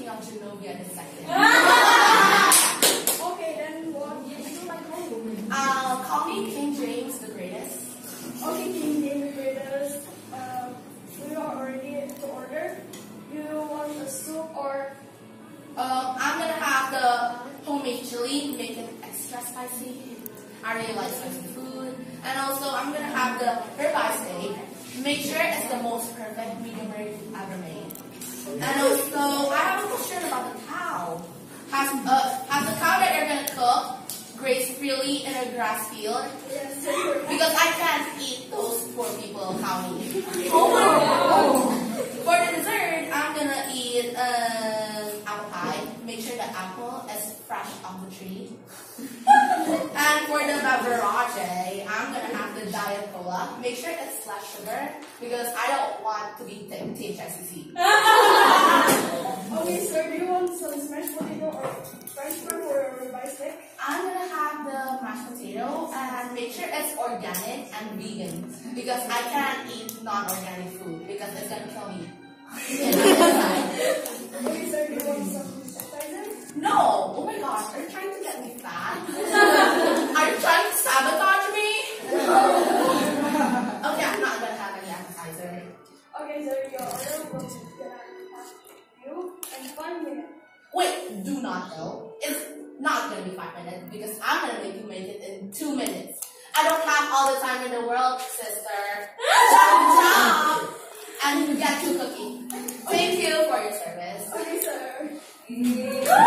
King of Genovia the second. Okay, then what would you like home? Um, call me King James the Greatest. Okay, King David Raiders, um, we are already to order. You want a soup or Um, I'm gonna have the homemade chili, make it extra spicy. I really like spicy food. And also, I'm gonna have the ribeye steak. Make sure it's the most perfect medium rare you've ever made. And also, I have a question about the cow. Has, uh, has the cow that you're gonna cook graze freely in a grass field? yes? Because I can't eat those poor people cow meat. For the dessert, I'm gonna eat um, apple pie. Make sure the apple is fresh off the tree. and for the beverage, I'm gonna have the diet cola. Make sure it's less sugar because I don't want to be tempted. Okay, I'm gonna have the mashed potato and make sure it's organic and vegan because I can't eat non-organic food because it's gonna kill me. No! Oh my gosh, are you trying to get me fat? are you trying to sabotage me? okay, I'm not gonna have any appetizer. Okay, sir, your order you and five minutes. Wait, do not though. It's not gonna be five minutes because I'm gonna make you make it in two minutes. I don't have all the time in the world, sister. Chop! And get to cooking. Thank you for your service. Okay, sir.